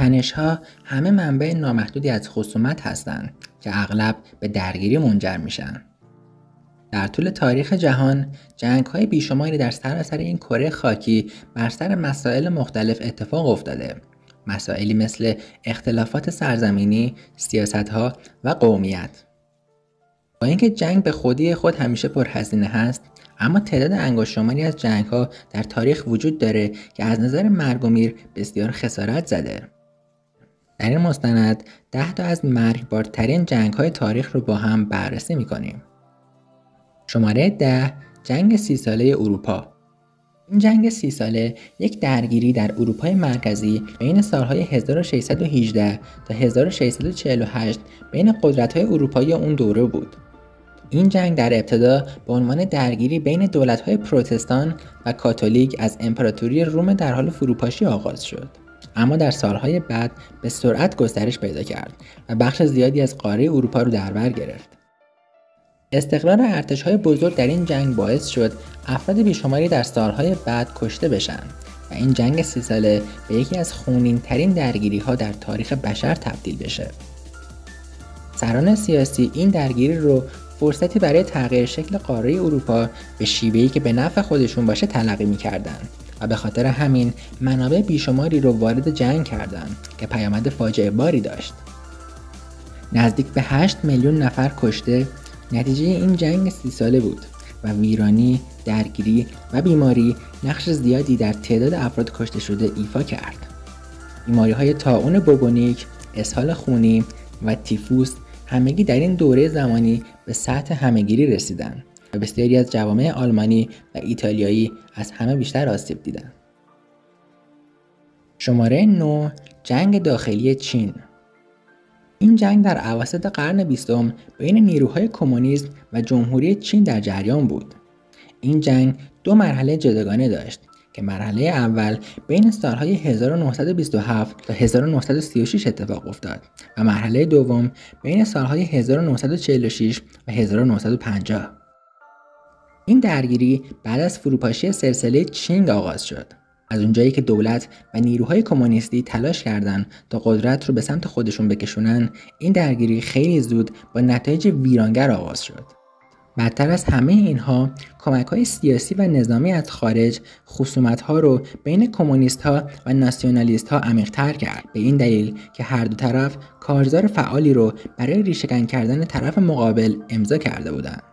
تنش ها همه منبع نامحدودی از خصومت هستند که اغلب به درگیری منجر میشن. در طول تاریخ جهان جنگ های بیشماری در سراسر این کره خاکی بر سر مسائل مختلف اتفاق افتاده. مسائلی مثل اختلافات سرزمینی، سیاست ها و قومیت. با اینکه جنگ به خودی خود همیشه پرهزینه هست اما تعداد انگشتشماری از جنگ ها در تاریخ وجود داره که از نظر مرگ و میر بسیار خسارت زده. در این مستند ده تا از مرگبارترین جنگ های تاریخ رو با هم بررسی می‌کنیم شماره ده جنگ سی ساله اروپا این جنگ سی ساله یک درگیری در اروپای مرکزی بین سالهای 1618 تا 1648 بین قدرت‌های اروپایی اون دوره بود. این جنگ در ابتدا به عنوان درگیری بین دولت‌های پروتستان و کاتولیک از امپراتوری روم در حال فروپاشی آغاز شد. اما در سالهای بعد به سرعت گسترش پیدا کرد و بخش زیادی از قاره اروپا رو در بر گرفت. استقرار ارتشهای بزرگ در این جنگ باعث شد افراد بیشماری در سالهای بعد کشته بشن و این جنگ سی ساله به یکی از خونین ترین درگیری ها در تاریخ بشر تبدیل بشه. سران سیاسی این درگیری رو فرصتی برای تغییر شکل قاره اروپا به شیوهی که به نفع خودشون باشه تلقی می‌کردن و به خاطر همین منابع بیشماری رو وارد جنگ کردند که پیامد فاجعه باری داشت. نزدیک به 8 میلیون نفر کشته نتیجه این جنگ سی ساله بود و ویرانی، درگیری و بیماری نقش زیادی در تعداد افراد کشته شده ایفا کرد. بیماری های تاون بوبونیک، اسهال خونی و تیفوس همگی در این دوره زمانی به سطح همهگیری رسیدند و بسیاری از جوامع آلمانی و ایتالیایی از همه بیشتر آسیب دیدند. شماره 9 جنگ داخلی چین این جنگ در اواسط قرن بیستم بین نیروهای کمونیسم و جمهوری چین در جریان بود. این جنگ دو مرحله جداگانه داشت که مرحله اول بین سالهای 1927 تا 1936 اتفاق افتاد و مرحله دوم بین سالهای 1946 و 1950. این درگیری بعد از فروپاشی سلسله چینگ آغاز شد. از اونجایی که دولت و نیروهای کمونیستی تلاش کردند تا قدرت رو به سمت خودشون بکشونن این درگیری خیلی زود با نتایج ویرانگر آغاز شد. بدتر از همه اینها کمک های سیاسی و نظامی از خارج خصومت ها رو بین کمونیست ها و ناسیونالیست ها کرد. به این دلیل که هر دو طرف کارزار فعالی رو برای ریشهکن کردن طرف مقابل امضا کرده بودند.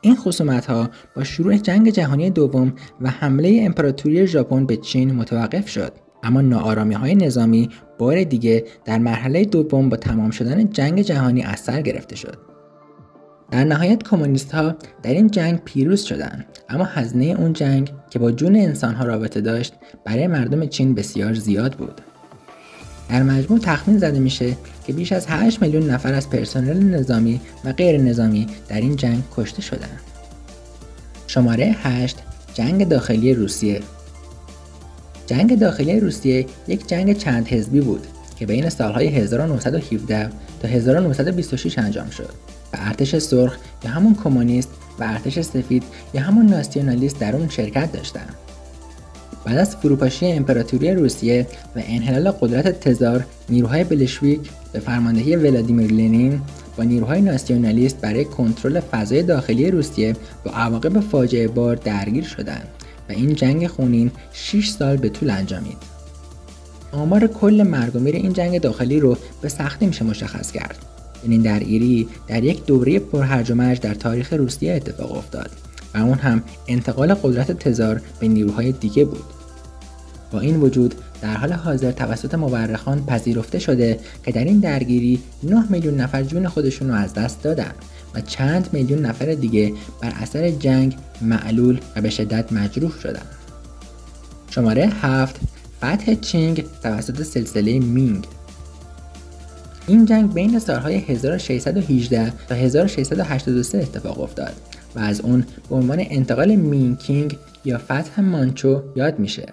این خصومت ها با شروع جنگ جهانی دوم و حمله امپراتوری ژاپن به چین متوقف شد. اما ناآرامی های نظامی بار دیگه در مرحله دوم با تمام شدن جنگ جهانی از سر گرفته شد. در نهایت کمونیست ها در این جنگ پیروز شدند اما هزینه اون جنگ که با جون انسان ها رابطه داشت برای مردم چین بسیار زیاد بود. در مجموع تخمین زده میشه که بیش از 8 میلیون نفر از پرسنل نظامی و غیر نظامی در این جنگ کشته شدند. شماره 8 جنگ داخلی روسیه جنگ داخلی روسیه یک جنگ چند حزبی بود که بین سالهای 1917 تا 1926 انجام شد و ارتش سرخ یا همون کمونیست و ارتش سفید یا همون ناسیونالیست در اون شرکت داشتند. بعد از فروپاشی امپراتوری روسیه و انحلال قدرت تزار نیروهای بلشویک به فرماندهی ولادیمیر لنین با نیروهای ناسیونالیست برای کنترل فضای داخلی روسیه با عواقب فاجعه بار درگیر شدند و این جنگ خونین 6 سال به طول انجامید. آمار کل مرگ و میر این جنگ داخلی رو به سختی میشه مشخص کرد. این درگیری در یک دوره پرهرج و مرج در تاریخ روسیه اتفاق افتاد و اون هم انتقال قدرت تزار به نیروهای دیگه بود. با این وجود در حال حاضر توسط مورخان پذیرفته شده که در این درگیری 9 میلیون نفر جون خودشون رو از دست دادن و چند میلیون نفر دیگه بر اثر جنگ معلول و به شدت مجروح شدن. شماره 7 فتح چینگ توسط سلسله مینگ این جنگ بین سالهای 1618 تا 1683 اتفاق افتاد و از اون به عنوان انتقال مینگ چینگ یا فتح مانچو یاد میشه.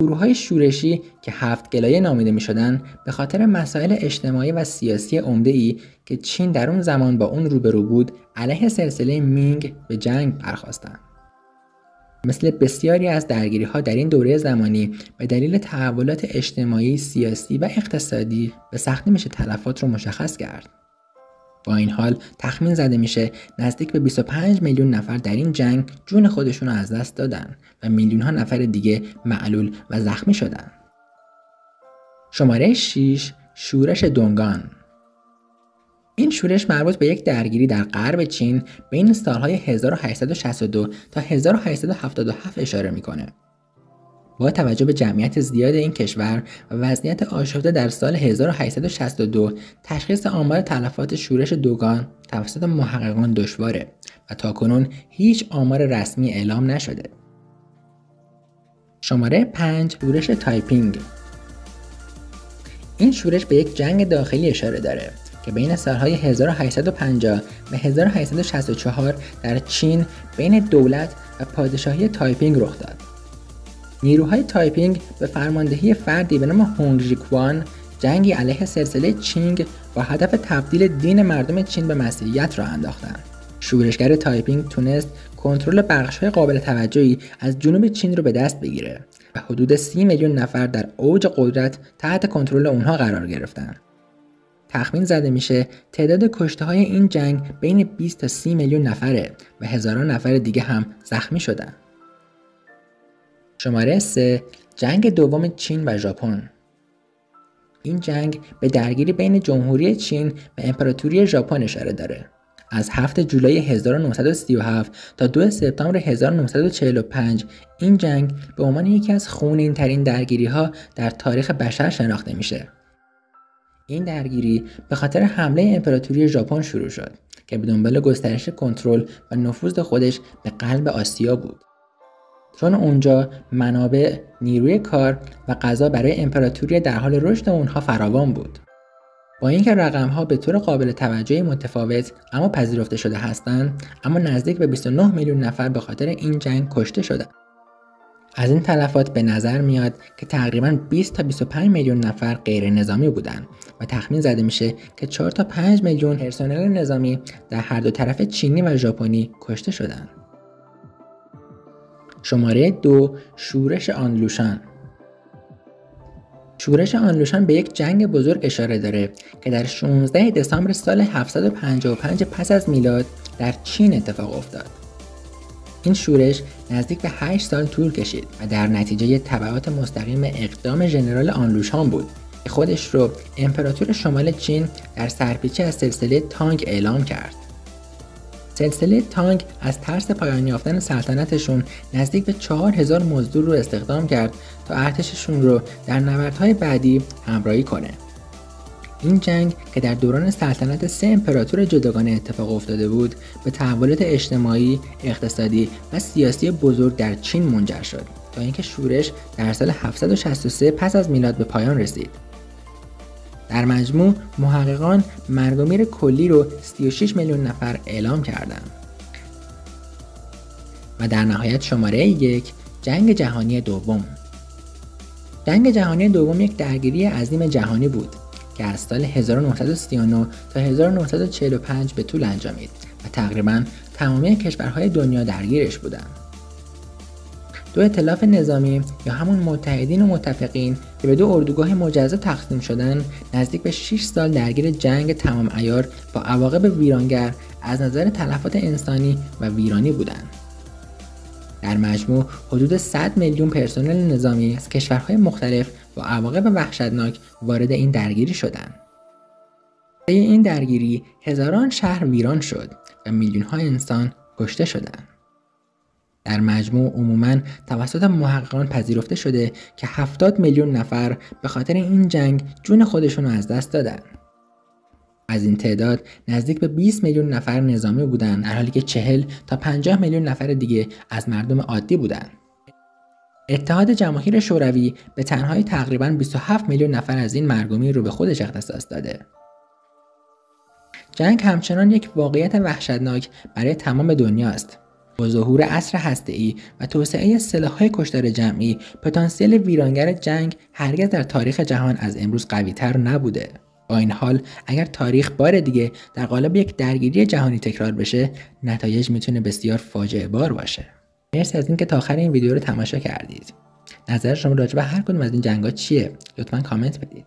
گروه های شورشی که هفت گلایه نامیده می شدن به خاطر مسائل اجتماعی و سیاسی عمده ای که چین در اون زمان با اون روبرو بود علیه سلسله مینگ به جنگ برخاستند. مثل بسیاری از درگیری ها در این دوره زمانی به دلیل تحولات اجتماعی، سیاسی و اقتصادی به سختی میشه تلفات رو مشخص کرد. با این حال تخمین زده میشه نزدیک به 25 میلیون نفر در این جنگ جون خودشون از دست دادن و میلیون ها نفر دیگه معلول و زخمی شدن. شماره 6 شورش دونگان این شورش مربوط به یک درگیری در غرب چین بین سالهای 1862 تا 1877 اشاره می‌کنه. با توجه به جمعیت زیاد این کشور و وضعیت آشفته در سال 1862 تشخیص آمار تلفات شورش دوگان توسط محققان دشواره و تاکنون هیچ آمار رسمی اعلام نشده. شماره 5 شورش تایپینگ این شورش به یک جنگ داخلی اشاره داره که بین سالهای 1850 و 1864 در چین بین دولت و پادشاهی تایپینگ رخ داد. نیروهای تایپینگ به فرماندهی فردی به نام هونگ کوان جنگی علیه سلسله چینگ با هدف تبدیل دین مردم چین به مسیحیت راه انداختند. شورشگر تایپینگ تونست کنترل بخش‌های قابل توجهی از جنوب چین رو به دست بگیره و حدود سی میلیون نفر در اوج قدرت تحت کنترل اونها قرار گرفتن. تخمین زده میشه تعداد کشته های این جنگ بین 20 تا 30 میلیون نفره و هزاران نفر دیگه هم زخمی شدن. شماره 3 جنگ دوم چین و ژاپن این جنگ به درگیری بین جمهوری چین و امپراتوری ژاپن اشاره داره. از 7 جولای 1937 تا 2 سپتامبر 1945 این جنگ به عنوان یکی از خونین ترین درگیری ها در تاریخ بشر شناخته میشه. این درگیری به خاطر حمله امپراتوری ژاپن شروع شد که به دنبال گسترش کنترل و نفوذ خودش به قلب آسیا بود. چون اونجا منابع نیروی کار و غذا برای امپراتوری در حال رشد اونها فراوان بود. با اینکه رقم ها به طور قابل توجهی متفاوت اما پذیرفته شده هستند اما نزدیک به 29 میلیون نفر به خاطر این جنگ کشته شدند از این تلفات به نظر میاد که تقریبا 20 تا 25 میلیون نفر غیر نظامی بودند و تخمین زده میشه که 4 تا 5 میلیون پرسنل نظامی در هر دو طرف چینی و ژاپنی کشته شدند. شماره دو شورش آنلوشان شورش آنلوشان به یک جنگ بزرگ اشاره داره که در 16 دسامبر سال 755 پس از میلاد در چین اتفاق افتاد. این شورش نزدیک به 8 سال طول کشید و در نتیجه تبعات مستقیم اقدام ژنرال آنلوشان بود که خودش رو امپراتور شمال چین در سرپیچه از سلسله تانگ اعلام کرد. سلسله تانگ از ترس پایان یافتن سلطنتشون نزدیک به 4000 مزدور رو استخدام کرد تا ارتششون رو در نبردهای بعدی همراهی کنه. این جنگ که در دوران سلطنت سه امپراتور جداگانه اتفاق افتاده بود به تحولات اجتماعی، اقتصادی و سیاسی بزرگ در چین منجر شد تا اینکه شورش در سال 763 پس از میلاد به پایان رسید. در مجموع محققان مرگ کلی رو 36 میلیون نفر اعلام کردند. و در نهایت شماره یک جنگ جهانی دوم جنگ جهانی دوم یک درگیری عظیم جهانی بود که از سال 1939 تا 1945 به طول انجامید و تقریبا تمامی کشورهای دنیا درگیرش بودند. دو اطلاف نظامی یا همون متحدین و متفقین که به دو اردوگاه مجزا تقسیم شدن نزدیک به 6 سال درگیر جنگ تمام ایار با عواقب ویرانگر از نظر تلفات انسانی و ویرانی بودند. در مجموع حدود 100 میلیون پرسنل نظامی از کشورهای مختلف با عواقب وحشتناک وارد این درگیری شدند. طی این درگیری هزاران شهر ویران شد و میلیون های انسان کشته شدند. در مجموع عموما توسط محققان پذیرفته شده که 70 میلیون نفر به خاطر این جنگ جون خودشون رو از دست دادن. از این تعداد نزدیک به 20 میلیون نفر نظامی بودند در حالی که 40 تا 50 میلیون نفر دیگه از مردم عادی بودند. اتحاد جماهیر شوروی به تنهایی تقریبا 27 میلیون نفر از این مرگومی رو به خودش اختصاص داده. جنگ همچنان یک واقعیت وحشتناک برای تمام دنیا است. با ظهور عصر هسته‌ای و توسعه سلاح‌های کشتار جمعی، پتانسیل ویرانگر جنگ هرگز در تاریخ جهان از امروز قویتر نبوده. با این حال اگر تاریخ بار دیگه در قالب یک درگیری جهانی تکرار بشه، نتایج می‌تونه بسیار فاجعه بار باشه. مرسی از اینکه تا آخر این ویدیو رو تماشا کردید نظر شما راجع به هر کدوم از این جنگا چیه لطفا کامنت بدید